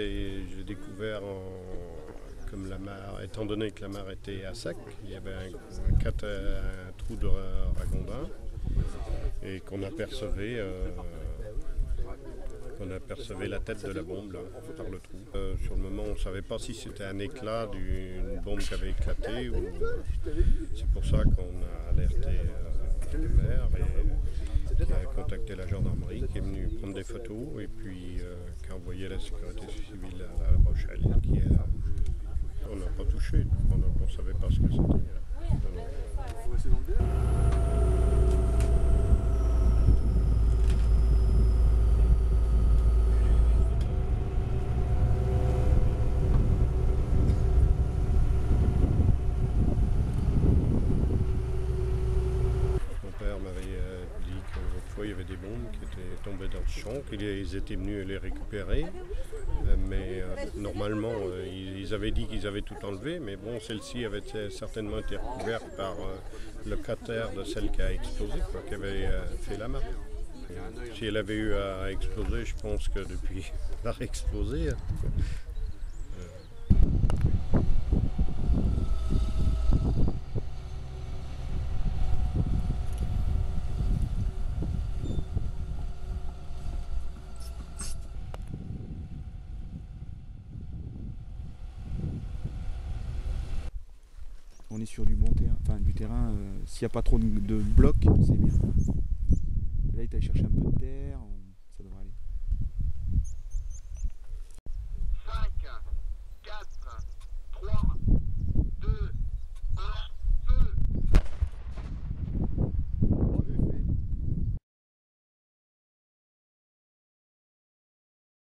J'ai découvert, comme la mare, étant donné que la mare était à sec, il y avait un, trou de ragondin et qu'on apercevait, euh, apercevait la tête de la bombe par le trou. Euh, sur le moment, on ne savait pas si c'était un éclat d'une bombe qui avait éclaté. C'est pour ça qu'on a alerté euh, le maire et qui a contacté la gendarmerie qui est venue prendre des photos et puis qui a envoyé la sécurité civile à La Rochelle. Qui On n'a pas touché, on ne savait pas ce que c'était. Il y avait des bombes qui étaient tombées dans le champ, qu'ils étaient venus les récupérer. Euh, mais euh, normalement, euh, ils avaient dit qu'ils avaient tout enlevé, mais bon, celle-ci avait certainement été recouverte par le cratère de celle qui a explosé, qui avait fait la main. Si elle avait eu à exploser, je pense que depuis, a explosé. On est sur du bon terrain, enfin du terrain, euh, s'il n'y a pas trop de, blocs, c'est bien. Là, il t'a cherché un peu de terre,